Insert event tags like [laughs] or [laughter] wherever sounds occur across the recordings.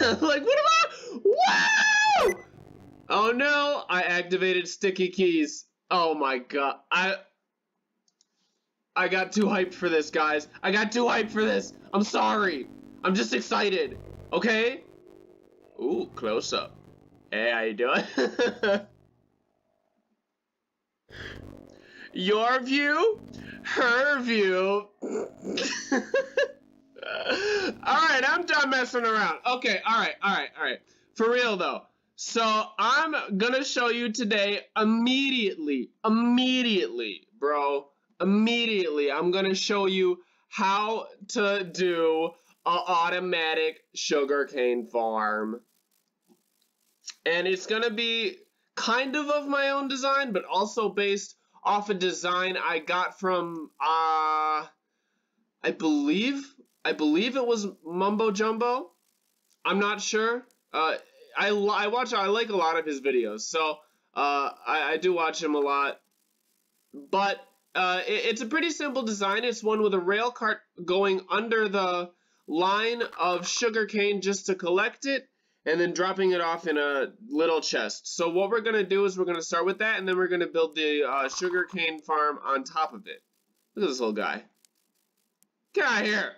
[laughs] like, what am I? Wow! Oh no, I activated sticky keys. Oh my god. I I got too hyped for this, guys. I got too hyped for this. I'm sorry. I'm just excited. Okay? Ooh, close up. Hey, how you doing? [laughs] Your view, her view. [laughs] [laughs] alright, I'm done messing around. Okay, alright, alright, alright. For real though. So I'm gonna show you today immediately, immediately, bro, immediately, I'm gonna show you how to do an automatic sugarcane farm. And it's gonna be kind of of my own design, but also based off a design I got from, uh, I believe, I believe it was Mumbo Jumbo. I'm not sure. Uh, I, I watch, I like a lot of his videos, so uh, I, I do watch him a lot. But uh, it, it's a pretty simple design. It's one with a rail cart going under the line of sugarcane just to collect it, and then dropping it off in a little chest. So what we're going to do is we're going to start with that, and then we're going to build the uh, sugarcane farm on top of it. Look at this little guy. Get out of here!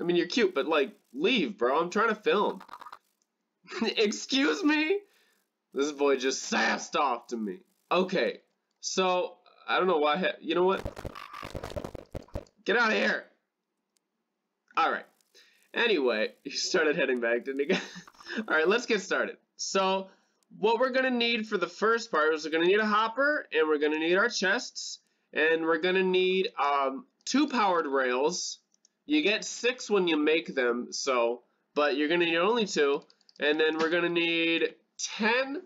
I mean, you're cute, but, like, leave, bro. I'm trying to film. [laughs] Excuse me? This boy just [laughs] sassed off to me. Okay, so, I don't know why, you know what? Get out of here! Alright. Anyway, [laughs] he started heading back, didn't he? Alright, let's get started. So, what we're going to need for the first part is we're going to need a hopper, and we're going to need our chests, and we're going to need um, two powered rails. You get six when you make them, so, but you're going to need only two. And then we're going to need 10,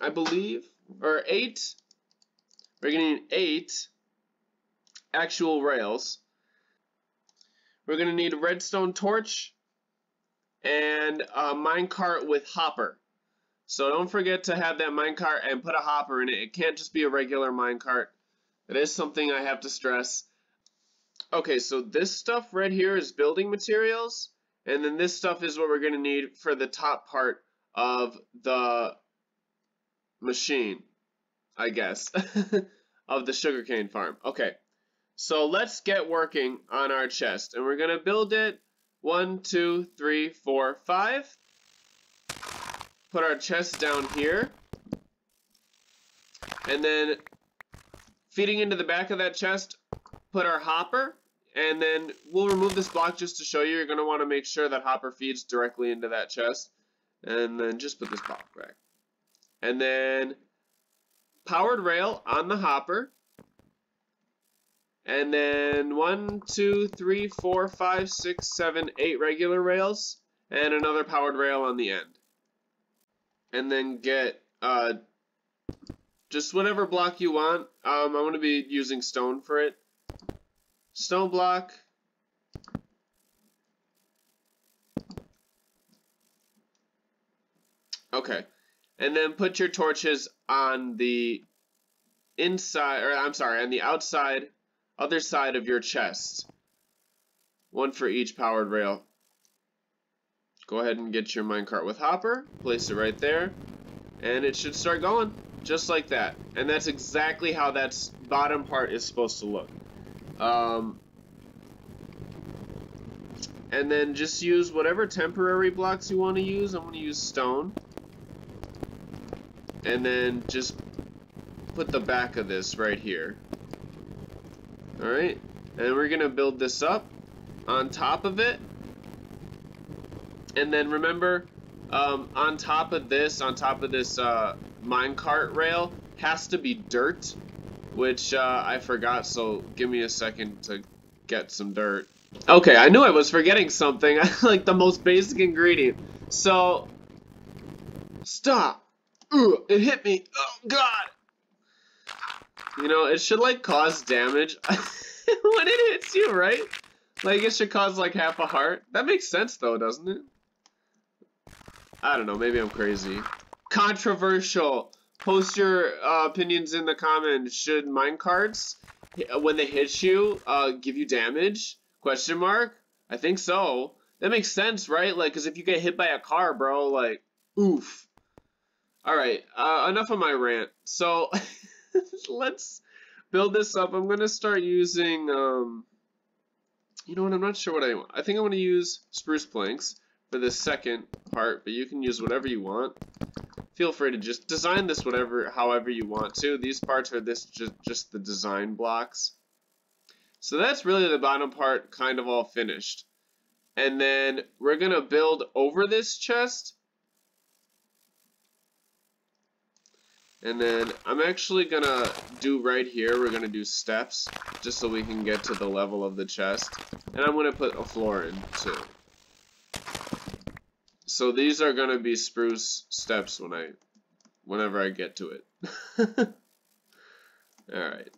I believe, or 8. We're going to need 8 actual rails. We're going to need a redstone torch and a minecart with hopper. So don't forget to have that minecart and put a hopper in it. It can't just be a regular minecart. That is something I have to stress. Okay, so this stuff right here is building materials. And then this stuff is what we're going to need for the top part of the machine, I guess, [laughs] of the sugarcane farm. Okay, so let's get working on our chest. And we're going to build it one, two, three, four, five. Put our chest down here. And then feeding into the back of that chest, put our hopper. And then we'll remove this block just to show you. You're going to want to make sure that hopper feeds directly into that chest. And then just put this block back. And then powered rail on the hopper. And then one, two, three, four, five, six, seven, eight regular rails. And another powered rail on the end. And then get uh, just whatever block you want. Um, I'm going to be using stone for it. Stone block. Okay. And then put your torches on the inside, or I'm sorry, on the outside, other side of your chest. One for each powered rail. Go ahead and get your minecart with hopper, place it right there, and it should start going, just like that. And that's exactly how that bottom part is supposed to look. Um, and then just use whatever temporary blocks you want to use. I'm going to use stone. And then just put the back of this right here. Alright, and we're going to build this up on top of it. And then remember, um, on top of this, on top of this uh, minecart rail, has to be dirt, which uh, I forgot, so give me a second to get some dirt. Okay, I knew I was forgetting something, [laughs] like the most basic ingredient. So, stop. Ooh, it hit me. Oh, God. You know, it should, like, cause damage [laughs] when it hits you, right? Like, it should cause, like, half a heart. That makes sense, though, doesn't it? I don't know, maybe I'm crazy. Controversial. Post your uh, opinions in the comments. Should mine minecarts, when they hit you, uh, give you damage? Question mark? I think so. That makes sense, right? Like, because if you get hit by a car, bro, like, oof. Alright, uh, enough of my rant. So, [laughs] let's build this up. I'm going to start using, um, you know what, I'm not sure what I want. I think I want to use spruce planks for this second part, but you can use whatever you want. Feel free to just design this whatever, however you want to. These parts are this just, just the design blocks. So that's really the bottom part kind of all finished. And then we're going to build over this chest. And then I'm actually going to do right here, we're going to do steps, just so we can get to the level of the chest. And I'm going to put a floor in, too. So these are going to be spruce steps when I, whenever I get to it. [laughs] Alright.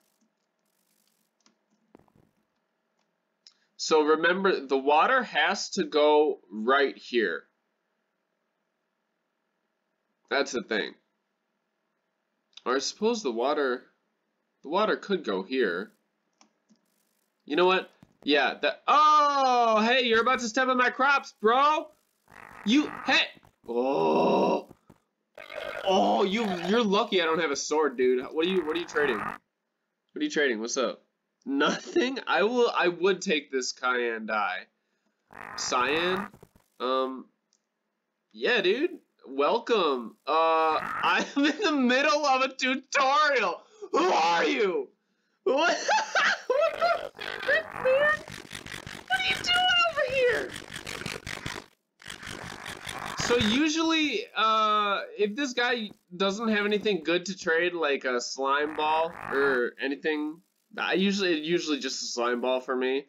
So remember, the water has to go right here. That's the thing. Or I suppose the water, the water could go here. You know what? Yeah, that, oh, hey, you're about to step on my crops, bro. You, hey, oh, oh, you, you're lucky I don't have a sword, dude. What are you, what are you trading? What are you trading? What's up? Nothing? I will, I would take this cayenne dye. Cyan? Um, yeah, dude. Welcome. Uh, I'm in the middle of a tutorial. Who are you? What? [laughs] what the frick, man? What are you doing over here? So usually, uh, if this guy doesn't have anything good to trade, like a slime ball or anything, I usually usually just a slime ball for me.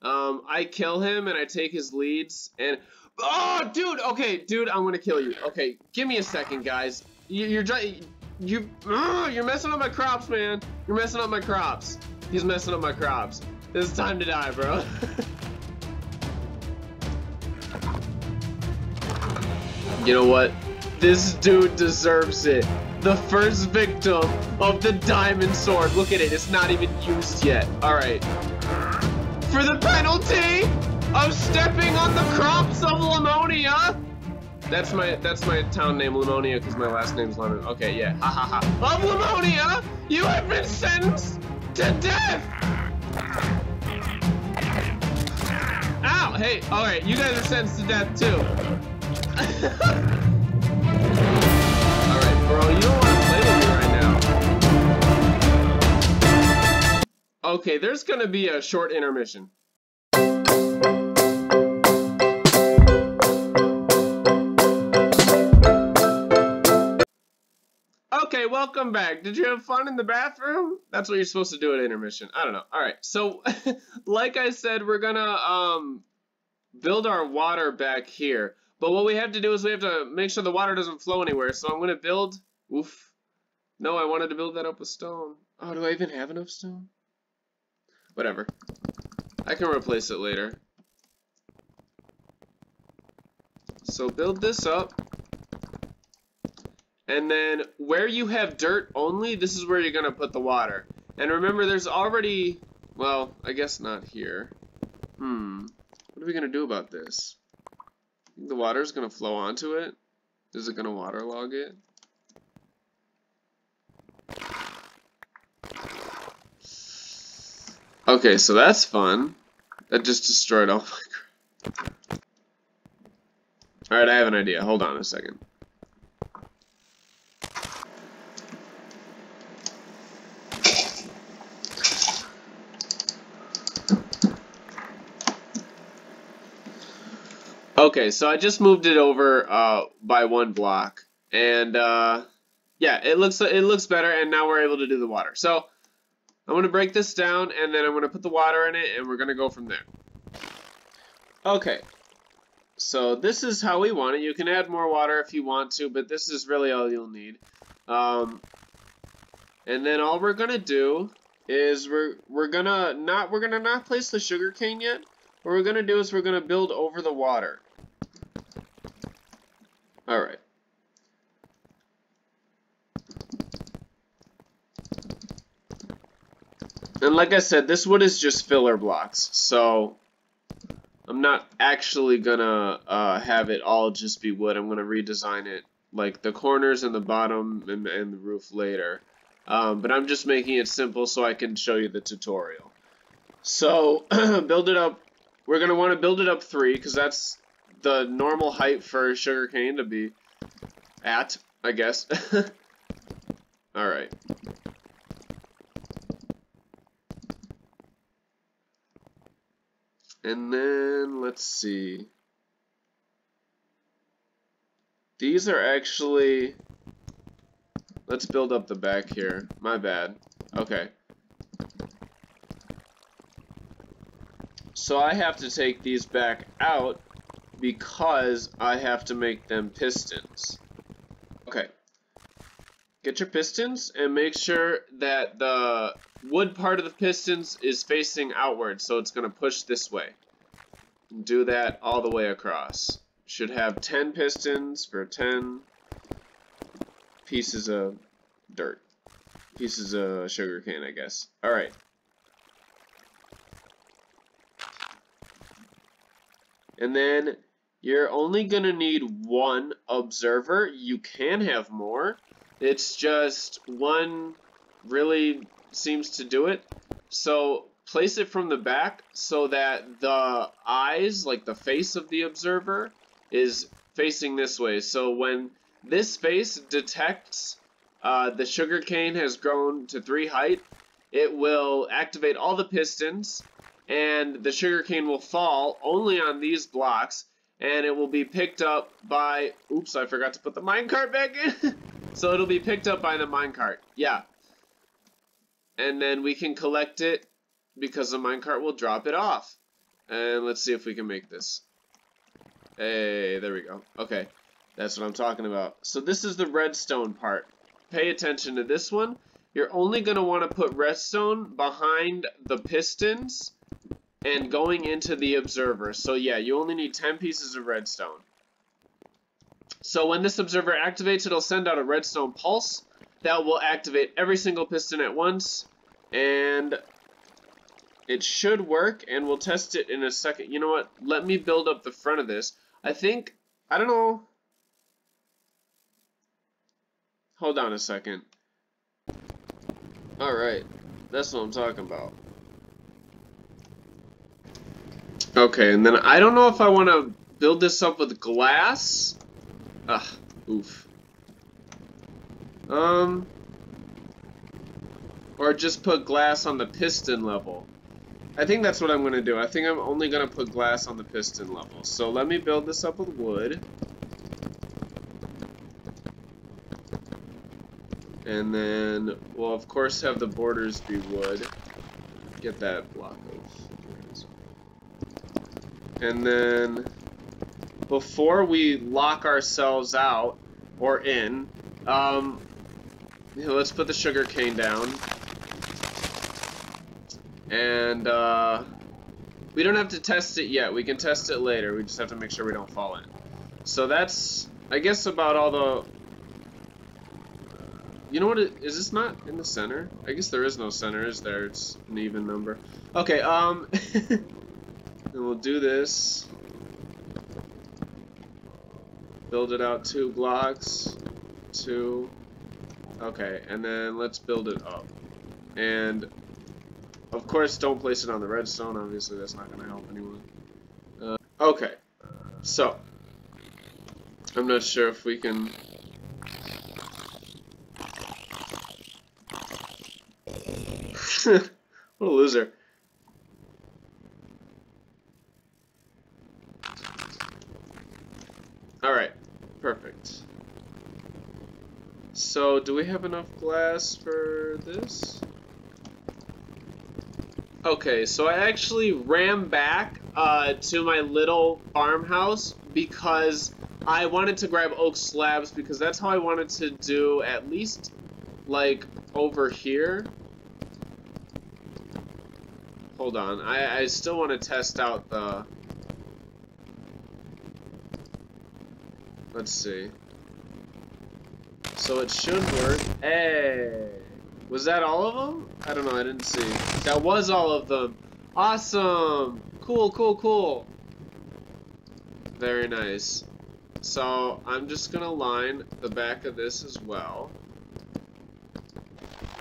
Um, I kill him and I take his leads and oh, dude, okay, dude, I'm gonna kill you. Okay, give me a second, guys. You, you're you you're messing up my crops, man. You're messing up my crops. He's messing up my crops. It's time to die, bro. [laughs] You know what? This dude deserves it. The first victim of the diamond sword. Look at it, it's not even used yet. Alright. For the penalty of stepping on the crops of Lamonia. That's my that's my town name, Lamonia, because my last name's Lemon. Okay, yeah. Ha ha ha. Of Lamonia, you have been sentenced to death! Ow! Hey, alright, you guys are sentenced to death too. Alright, bro, you don't want to play with me right now. Okay, there's gonna be a short intermission. Okay, welcome back. Did you have fun in the bathroom? That's what you're supposed to do at intermission. I don't know. All right. So, [laughs] like I said, we're to um build our water back here. But what we have to do is we have to make sure the water doesn't flow anywhere. So I'm going to build... Oof. No, I wanted to build that up with stone. Oh, do I even have enough stone? Whatever. I can replace it later. So build this up. And then where you have dirt only, this is where you're going to put the water. And remember, there's already... Well, I guess not here. Hmm. What are we going to do about this? The water's going to flow onto it? Is it going to waterlog it? Okay, so that's fun. That just destroyed all my. [laughs] Alright, I have an idea. Hold on a second. Okay, so I just moved it over uh, by one block, and uh, yeah, it looks it looks better, and now we're able to do the water. So I'm gonna break this down, and then I'm gonna put the water in it, and we're gonna go from there. Okay, so this is how we want it. You can add more water if you want to, but this is really all you'll need. Um, and then all we're gonna do is we're we're gonna not we're gonna not place the sugar cane yet. What we're gonna do is we're gonna build over the water. Alright. And like I said, this wood is just filler blocks, so I'm not actually gonna uh, have it all just be wood. I'm gonna redesign it, like the corners and the bottom and, and the roof later. Um, but I'm just making it simple so I can show you the tutorial. So, [clears throat] build it up. We're gonna want to build it up three, because that's the normal height for sugarcane to be at, I guess. [laughs] Alright. And then, let's see. These are actually... Let's build up the back here. My bad. Okay. So I have to take these back out because I have to make them pistons. Okay. Get your pistons and make sure that the wood part of the pistons is facing outward, so it's going to push this way. Do that all the way across. Should have 10 pistons for 10 pieces of dirt. Pieces of sugar cane, I guess. Alright. And then you're only going to need one observer. You can have more. It's just one really seems to do it. So place it from the back so that the eyes, like the face of the observer, is facing this way. So when this face detects uh, the sugar cane has grown to 3 height, it will activate all the pistons, and the sugar cane will fall only on these blocks, and it will be picked up by... Oops, I forgot to put the minecart back in. [laughs] so it'll be picked up by the minecart. Yeah. And then we can collect it because the minecart will drop it off. And let's see if we can make this. Hey, there we go. Okay, that's what I'm talking about. So this is the redstone part. Pay attention to this one. You're only going to want to put redstone behind the pistons and going into the observer. So yeah, you only need 10 pieces of redstone. So when this observer activates, it'll send out a redstone pulse that will activate every single piston at once. And it should work, and we'll test it in a second. You know what? Let me build up the front of this. I think, I don't know. Hold on a second. Alright, that's what I'm talking about. Okay, and then I don't know if I want to build this up with glass. Ugh, oof. Um, or just put glass on the piston level. I think that's what I'm going to do. I think I'm only going to put glass on the piston level. So let me build this up with wood. And then we'll of course have the borders be wood. Get that block and then before we lock ourselves out or in, um, you know, let's put the sugar cane down. And uh, we don't have to test it yet. We can test it later. We just have to make sure we don't fall in. So that's, I guess, about all the... You know what? It, is this not in the center? I guess there is no center, is there? It's an even number. Okay, um... [laughs] And we'll do this. Build it out two blocks. Two. Okay, and then let's build it up. And, of course, don't place it on the redstone. Obviously, that's not going to help anyone. Uh, okay, so. I'm not sure if we can... [laughs] what a loser. Alright, perfect. So, do we have enough glass for this? Okay, so I actually ran back uh, to my little farmhouse because I wanted to grab oak slabs because that's how I wanted to do at least, like, over here. Hold on, I, I still want to test out the Let's see. So it should work. Hey! Was that all of them? I don't know, I didn't see. That was all of them. Awesome! Cool, cool, cool. Very nice. So I'm just gonna line the back of this as well.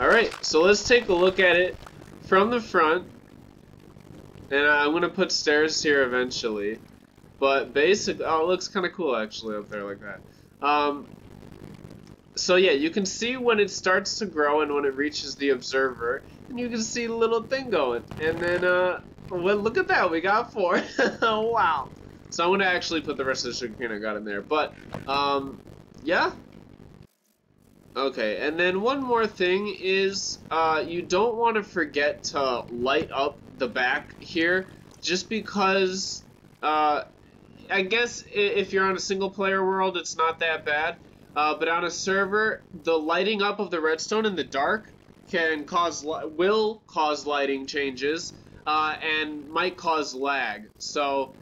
Alright, so let's take a look at it from the front. And I'm gonna put stairs here eventually. But basically, oh, it looks kind of cool actually up there like that. Um, so yeah, you can see when it starts to grow and when it reaches the observer, and you can see the little thing going. And then, uh, well, look at that, we got four. [laughs] wow. So I'm gonna actually put the rest of the sugar cane I got in there. But, um, yeah. Okay, and then one more thing is, uh, you don't want to forget to light up the back here, just because, uh, I guess if you're on a single player world, it's not that bad. Uh, but on a server, the lighting up of the redstone in the dark can cause will cause lighting changes uh, and might cause lag. So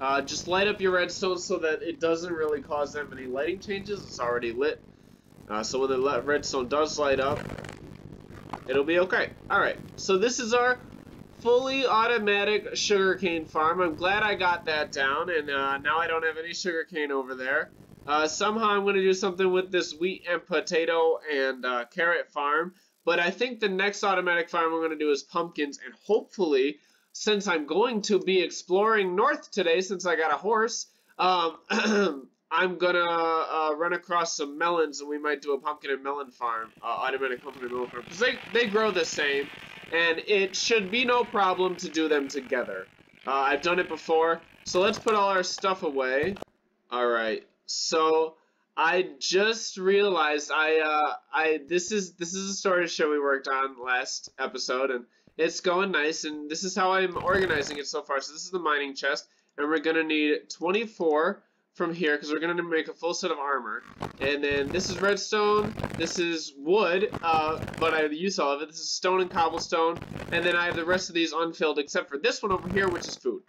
uh, just light up your redstone so that it doesn't really cause that many lighting changes. It's already lit. Uh, so when the redstone does light up, it'll be okay. Alright, so this is our fully automatic sugarcane farm. I'm glad I got that down, and uh, now I don't have any sugarcane over there. Uh, somehow I'm going to do something with this wheat and potato and uh, carrot farm. But I think the next automatic farm we're going to do is pumpkins. And hopefully, since I'm going to be exploring north today, since I got a horse, um, [clears throat] I'm going to uh, run across some melons and we might do a pumpkin and melon farm, uh, automatic pumpkin and melon farm. Because they, they grow the same and it should be no problem to do them together. Uh, I've done it before. So let's put all our stuff away. Alright, so I just realized I uh I this is this is a storage show we worked on last episode and it's going nice and this is how I'm organizing it so far. So this is the mining chest and we're gonna need 24 from here because we're going to make a full set of armor. And then this is redstone, this is wood, uh, but I use all of it. This is stone and cobblestone, and then I have the rest of these unfilled except for this one over here, which is food.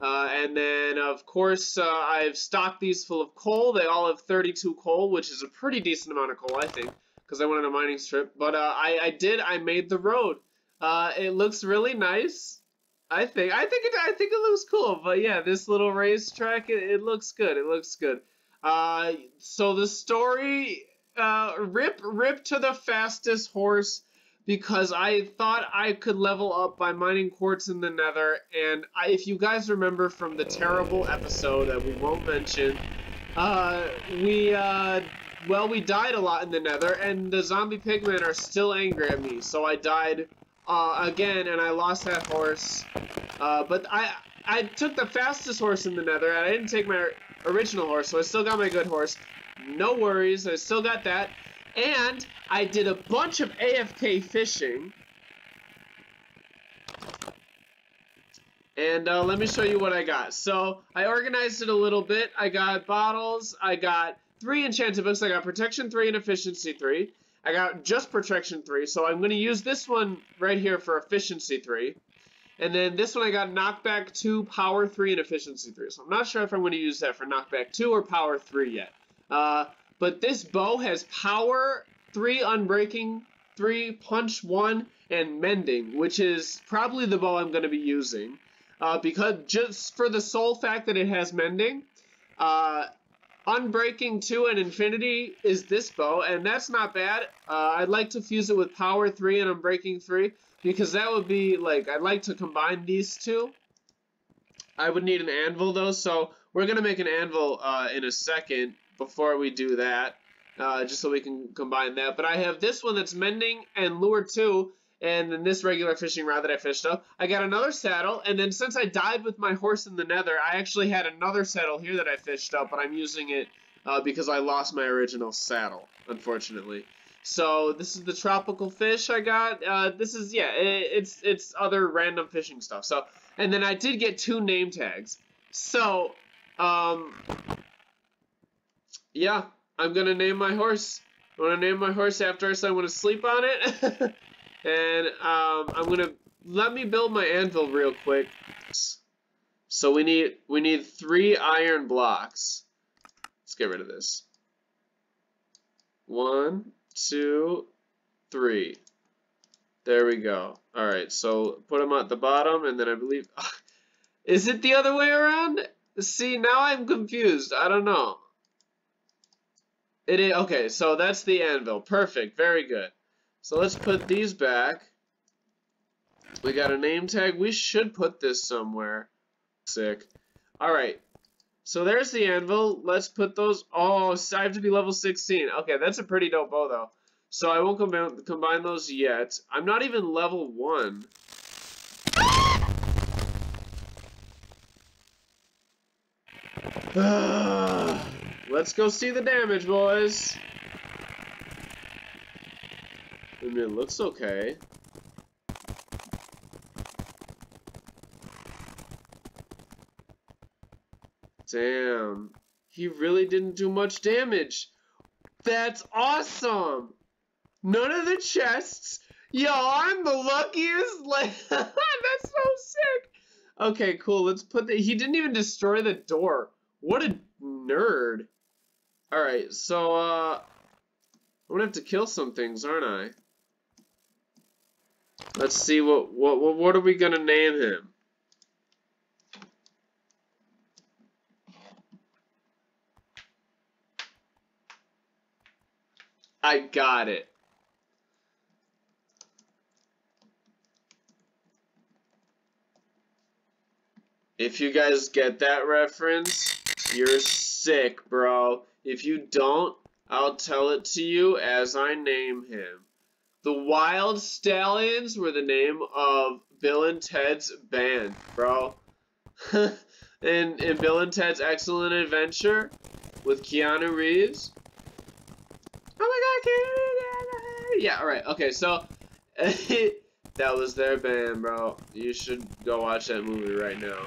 Uh, and then, of course, uh, I've stocked these full of coal. They all have 32 coal, which is a pretty decent amount of coal, I think, because I wanted a mining strip. But uh, I, I did, I made the road. Uh, it looks really nice. I think I think it I think it looks cool, but yeah, this little racetrack it, it looks good. It looks good. Uh, so the story, uh, rip rip to the fastest horse because I thought I could level up by mining quartz in the Nether, and I, if you guys remember from the terrible episode that we won't mention, uh, we uh, well we died a lot in the Nether, and the zombie pigmen are still angry at me, so I died uh, again, and I lost that horse. Uh, but I I took the fastest horse in the nether, and I didn't take my original horse, so I still got my good horse. No worries, I still got that. And I did a bunch of AFK fishing. And uh, let me show you what I got. So I organized it a little bit. I got bottles. I got three enchanted books. I got protection 3 and efficiency 3. I got just protection 3, so I'm going to use this one right here for efficiency 3. And then this one I got knockback 2, power 3, and efficiency 3. So I'm not sure if I'm going to use that for knockback 2 or power 3 yet. Uh, but this bow has power 3, unbreaking 3, punch 1, and mending, which is probably the bow I'm going to be using. Uh, because just for the sole fact that it has mending, uh, Unbreaking 2 and Infinity is this bow, and that's not bad. Uh, I'd like to fuse it with Power 3 and Unbreaking 3, because that would be, like, I'd like to combine these two. I would need an anvil, though, so we're going to make an anvil uh, in a second before we do that, uh, just so we can combine that. But I have this one that's Mending and Lure 2, and then this regular fishing rod that I fished up. I got another saddle, and then since I died with my horse in the nether, I actually had another saddle here that I fished up, but I'm using it uh, because I lost my original saddle, unfortunately. So this is the tropical fish I got. Uh, this is yeah, it, it's it's other random fishing stuff. So and then I did get two name tags. So um, yeah, I'm gonna name my horse. I'm gonna name my horse after I said I'm gonna sleep on it. [laughs] And um, I'm gonna let me build my anvil real quick. So we need we need three iron blocks. Let's get rid of this. One, two, three. There we go. All right, so put them at the bottom, and then I believe, [laughs] is it the other way around? See, now I'm confused. I don't know. It is, okay, so that's the anvil. Perfect. Very good. So let's put these back. We got a name tag. We should put this somewhere. Sick. Alright. So there's the anvil. Let's put those... Oh, I have to be level 16. Okay, that's a pretty dope bow, though. So I won't combine, combine those yet. I'm not even level 1. [sighs] Let's go see the damage, boys. I mean, it looks okay. Damn. He really didn't do much damage. That's awesome. None of the chests. Yo, I'm the luckiest. [laughs] Like, that's so sick. Okay, cool. Let's put the. He didn't even destroy the door. What a nerd. Alright, so, uh. I'm gonna have to kill some things, aren't I? Let's see what what what are we gonna name him? I got it. If you guys get that reference, you're sick, bro. If you don't, I'll tell it to you as I name him. The Wild Stallions were the name of Bill and Ted's band, bro. [laughs] in, in Bill and Ted's Excellent Adventure with Keanu Reeves. Oh my god, Keanu! Yeah, alright, okay, so [laughs] that was their band, bro. You should go watch that movie right now.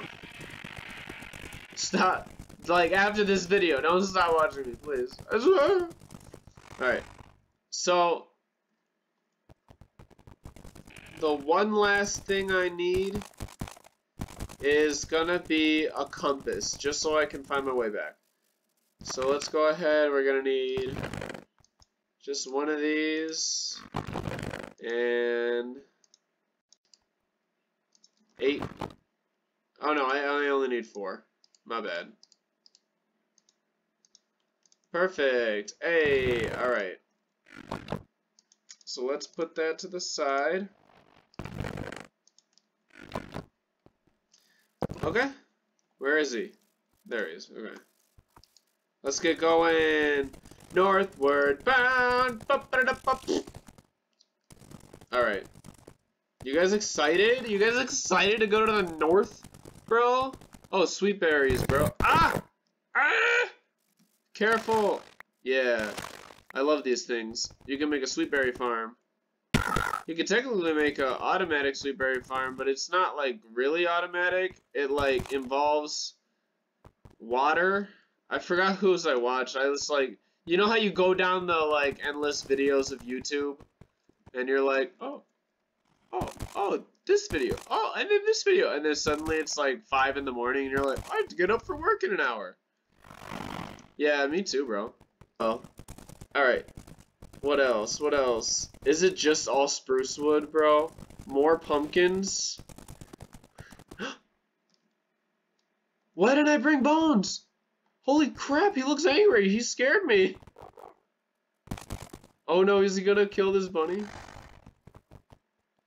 Stop. Like, after this video, don't stop watching me, please. [laughs] I swear. Alright. So, the one last thing I need is gonna be a compass, just so I can find my way back. So let's go ahead, we're gonna need just one of these, and eight. Oh no, I, I only need four. My bad. Perfect. Hey, alright. So let's put that to the side. Okay. Where is he? There he is. Okay. Let's get going. Northward bound. Alright. You guys excited? You guys excited to go to the north, bro? Oh, sweet berries, bro. Ah! Ah! Careful! Yeah. I love these things. You can make a sweet berry farm. You could technically make an automatic sweet berry farm, but it's not, like, really automatic. It, like, involves water. I forgot whose I watched. I was like, you know how you go down the, like, endless videos of YouTube? And you're like, oh, oh, oh, this video. Oh, and then this video. And then suddenly it's like 5 in the morning and you're like, I have to get up for work in an hour. Yeah, me too, bro. Oh. Alright. What else? What else? Is it just all spruce wood, bro? More pumpkins? [gasps] Why did I bring bones? Holy crap, he looks angry. He scared me. Oh no, is he gonna kill this bunny?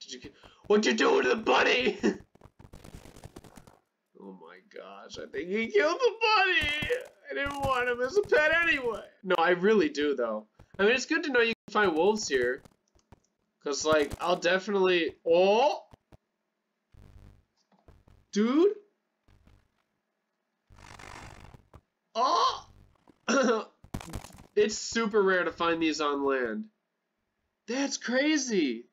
Did you What'd you doing to the bunny? [laughs] oh my gosh, I think he killed the bunny! I didn't want him as a pet anyway. No, I really do though. I mean, it's good to know you can find wolves here. Cause like, I'll definitely, oh! Dude? Oh! [coughs] it's super rare to find these on land. That's crazy!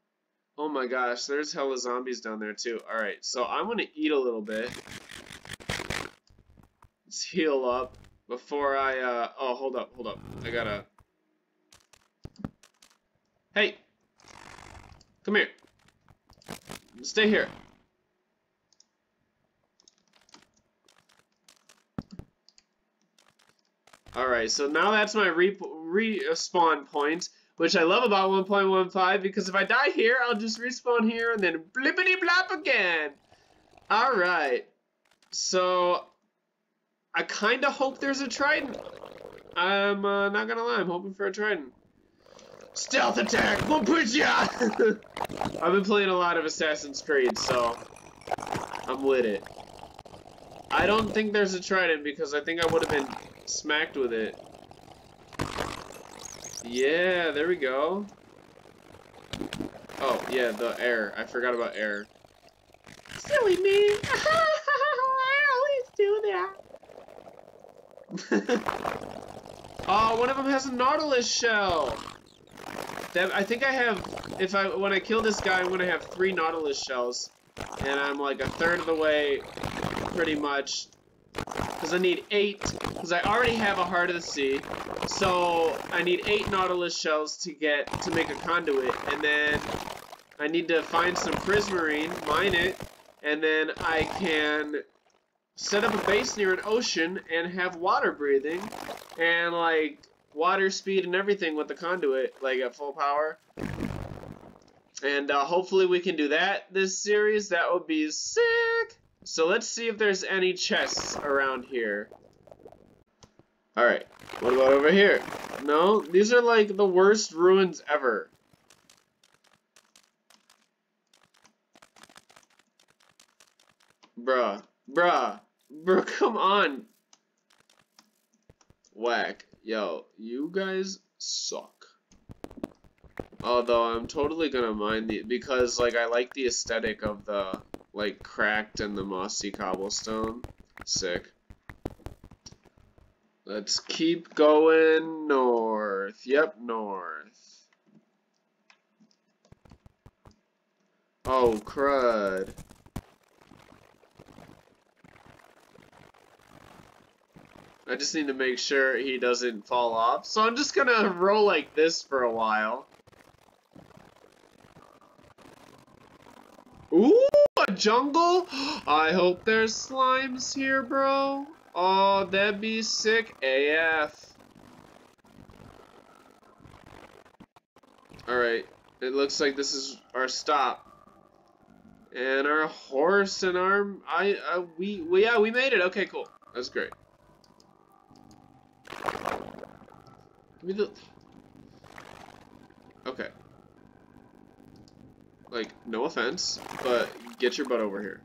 Oh my gosh, there's hella zombies down there too. Alright, so I'm gonna eat a little bit. Let's heal up before I, uh, oh, hold up, hold up. I gotta... Hey! Come here. Stay here. Alright, so now that's my respawn point. Which I love about 1.15 because if I die here, I'll just respawn here and then blippity blop again. Alright. So, I kind of hope there's a trident. I'm uh, not gonna lie, I'm hoping for a trident. Stealth attack, we'll put ya! [laughs] I've been playing a lot of Assassin's Creed, so I'm with it. I don't think there's a trident because I think I would have been smacked with it. Yeah, there we go. Oh, yeah, the air. I forgot about air. Silly me! [laughs] I always do that. oh, [laughs] one of them has a Nautilus shell! That, I think I have, if I, when I kill this guy, I'm gonna have three Nautilus shells. And I'm like a third of the way, pretty much, because I need eight, because I already have a Heart of the Sea, so I need eight Nautilus shells to get, to make a conduit, and then I need to find some prismarine, mine it, and then I can set up a base near an ocean and have water breathing, and like, water speed and everything with the conduit, like at full power. And uh, hopefully we can do that this series. That would be sick. So let's see if there's any chests around here. Alright, what about over here? No, these are like the worst ruins ever. Bruh, bruh, bruh, [laughs] come on. Whack. Yo, you guys suck. Although I'm totally gonna mind the because like I like the aesthetic of the like cracked and the mossy cobblestone. Sick. Let's keep going north. Yep, north. Oh, crud. I just need to make sure he doesn't fall off. So I'm just gonna roll like this for a while. Ooh, a jungle? [gasps] I hope there's slimes here, bro. Oh, that'd be sick AF. Alright, it looks like this is our stop. And our horse and our... I, uh, we, we, yeah, we made it. Okay, cool. That's great. The... Okay. Like, no offense, but get your butt over here.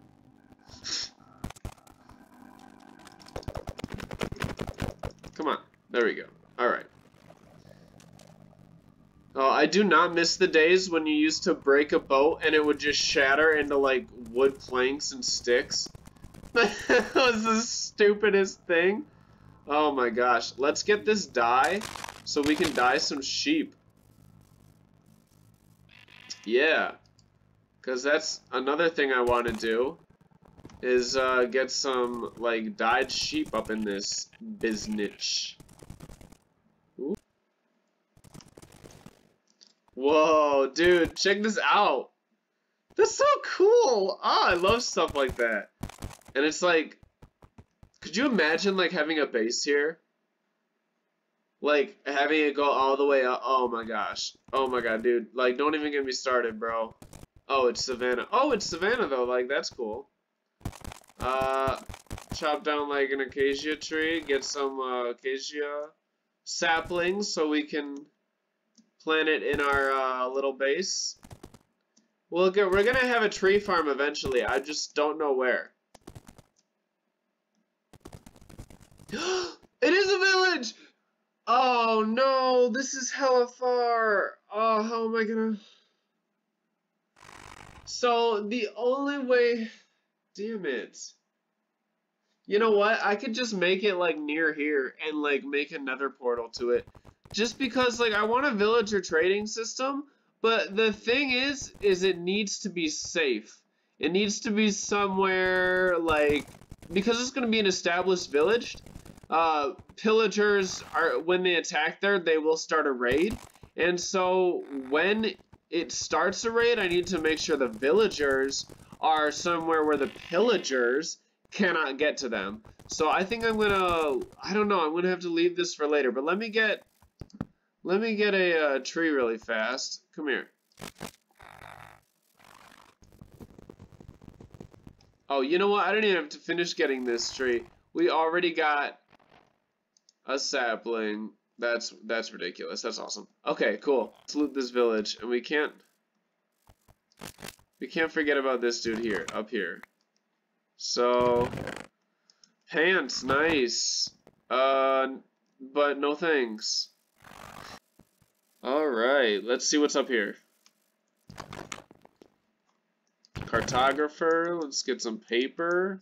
Come on. There we go. Alright. Oh, I do not miss the days when you used to break a boat and it would just shatter into, like, wood planks and sticks. [laughs] that was the stupidest thing. Oh my gosh. Let's get this dye so we can dye some sheep. Yeah. Because that's another thing I want to do, is uh, get some, like, dyed sheep up in this. Ooh. Whoa, dude, check this out. That's so cool. Ah, I love stuff like that. And it's like, could you imagine, like, having a base here? Like, having it go all the way up. Oh my gosh. Oh my god, dude. Like, don't even get me started, bro. Oh, it's Savannah. Oh, it's Savannah, though. Like, that's cool. Uh, chop down, like, an acacia tree. Get some uh, acacia saplings so we can plant it in our uh, little base. We'll we're going to have a tree farm eventually. I just don't know where. [gasps] it is a village! Oh, no. This is hella far. Oh, how am I to... So the only way, damn it. You know what? I could just make it like near here and like make another portal to it. Just because like I want a villager trading system, but the thing is, is it needs to be safe. It needs to be somewhere like, because it's to be an established village, uh, pillagers are, when they attack there, they will start a raid. And so when it starts a raid, I need to make sure the villagers are somewhere where the pillagers cannot get to them. So I think I'm gonna, I don't know, I'm gonna have to leave this for later, but let me get, let me get a uh, tree really fast. Come here. Oh, you know what? I don't even have to finish getting this tree. we already got a sapling. That's that's ridiculous. That's awesome. Okay, cool. Let's loot this village, and we can't we can't forget about this dude here, up here. So pants, nice. Uh, but no thanks. All right, let's see what's up here. Cartographer. Let's get some paper.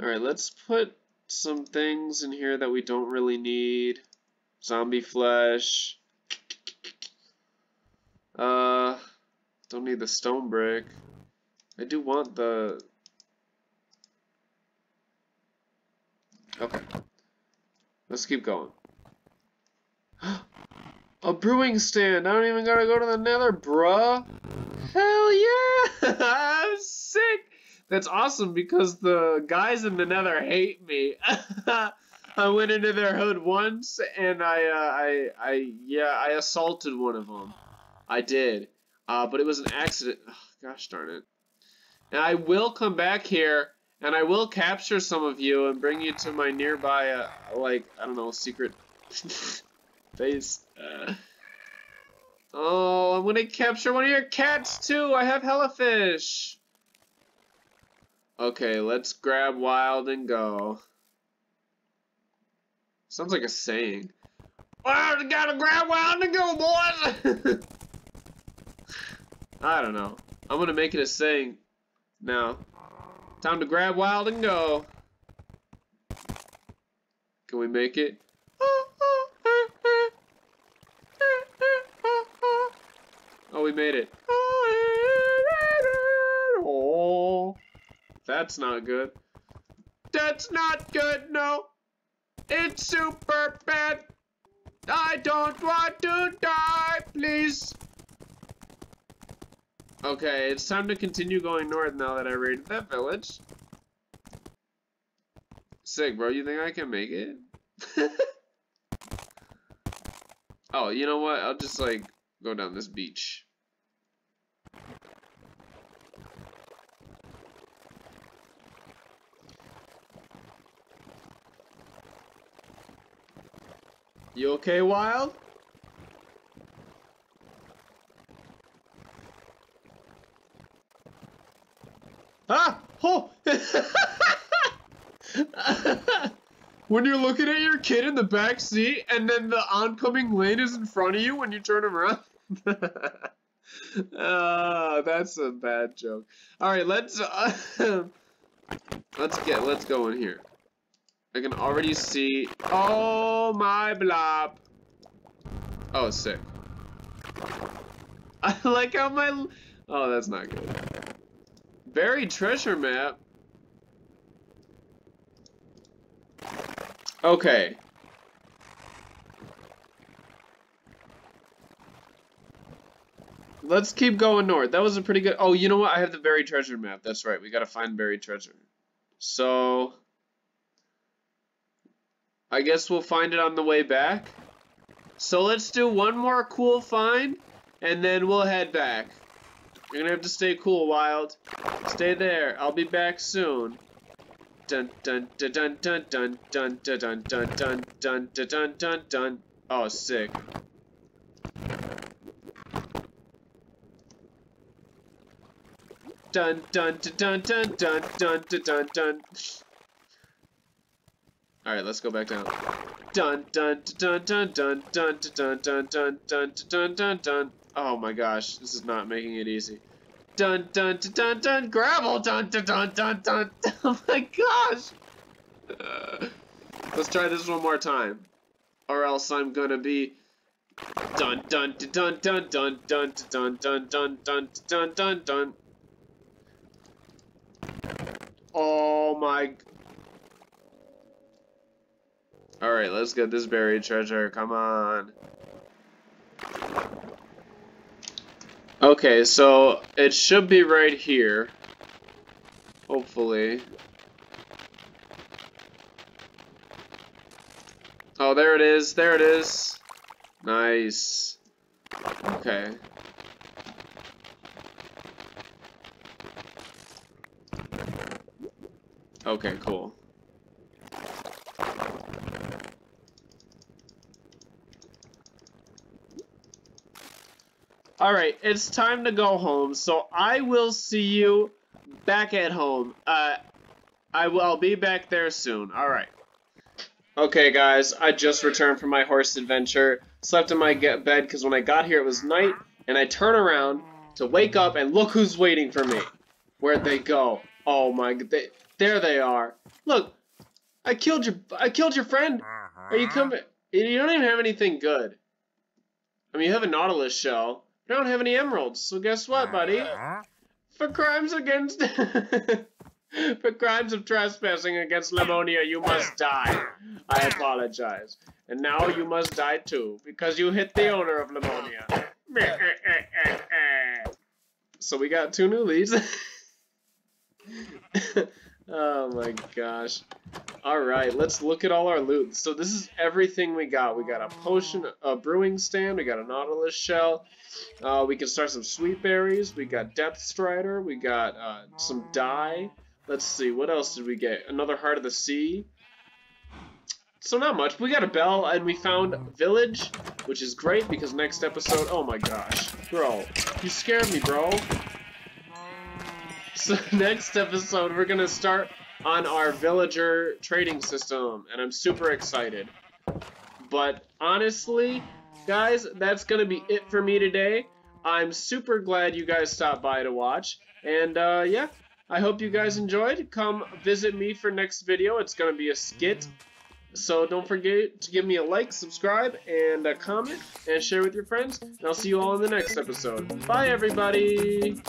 All right, let's put some things in here that we don't really need. Zombie flesh. Uh, don't need the stone brick. I do want the... Okay. Let's keep going. [gasps] A brewing stand! I don't even gotta go to the nether, bruh! Hell yeah! [laughs] That's awesome because the guys in the nether hate me. [laughs] I went into their hood once and I, uh, I, I, yeah, I assaulted one of them. I did. Uh, but it was an accident. Oh, gosh darn it. And I will come back here and I will capture some of you and bring you to my nearby, uh, like, I don't know, secret [laughs] base. Uh, oh, I'm gonna capture one of your cats too. I have hella fish. Okay, let's grab wild and go. Sounds like a saying. Well, gotta grab wild and go, boys! [laughs] I don't know. I'm gonna make it a saying now. Time to grab wild and go. Can we make it? [laughs] Oh, we made it. That's not good. That's not good, no. It's super bad. I don't want to die, please. Okay, it's time to continue going north now that I raided that village. Sick, bro. You think I can make it? [laughs] oh, you know what? I'll just, like, go down this beach. You okay, Wild? Ah! Oh! [laughs] when you're looking at your kid in the back seat and then the oncoming lane is in front of you when you turn him around. [laughs] Ah, that's a bad joke. All right, let's uh, [laughs] let's get let's go in here. I can already see. Oh my blob. Oh, sick. [laughs] I like how my. Oh, that's not good. Buried treasure map. Okay. Let's keep going north. That was a pretty good... Oh, you know what? I have the buried treasure map. That's right. We gotta find buried treasure. So... I guess we'll find it on the way back. So let's do one more cool find, and then we'll head back. You're gonna have to stay cool, Wild. Stay there. I'll be back soon. Dun dun dun dun dun dun dun dun dun dun dun dun dun dun dun. Oh, sick. Dun dun dun dun dun dun dun dun dun dun. Alright, let's go back down. Dun dun dun dun dun dun dun dun dun dun dun dun dun. Oh my gosh, this is not making it easy. Dun dun dun dun dun gravel dun dun dun dun dun. Oh my gosh. Uh, let's try this one more time, or else I'm gonna be dun dun dun dun dun dun dun dun dun dun dun dun dun. Oh my Alright, let's get this buried treasure. Come on. Okay, so it should be right here. Hopefully. Oh, there it is. There it is. Nice. Okay. Okay, cool. Alright, it's time to go home, so I will see you back at home. Uh, I will I'll be back there soon. Alright. Okay, guys, I just returned from my horse adventure. Slept in my bed because when I got here it was night, and I turn around to wake up and look who's waiting for me. Where'd they go? Oh my, they, there they are. Look, I killed your, I killed your friend. Are you coming? You don't even have anything good. I mean, you have a Nautilus shell. I don't have any emeralds, so guess what, buddy? Uh-huh. For crimes against... [laughs] For crimes of trespassing against Lemonia, you must die. I apologize. And now you must die too, because you hit the owner of Lemonia. [laughs] so we got two new leads. [laughs] oh my gosh. Alright, let's look at all our loot. So this is everything we got. We got a potion, a brewing stand, we got a nautilus shell, uh, we can start some sweet berries, we got depth strider, we got uh, some dye. Let's see, what else did we get? Another heart of the sea. So not much. We got a bell and we found village, which is great because next episode, oh my gosh, bro, you scared me, bro. So [laughs] next episode, we're gonna start on our villager trading system, and I'm super excited. But honestly, guys, that's gonna be it for me today. I'm super glad you guys stopped by to watch, and uh, yeah, I hope you guys enjoyed. Come visit me for next video. It's gonna be a skit. So don't forget to give me a like, subscribe, and a comment, and share with your friends. And I'll see you all in the next episode. Bye, everybody!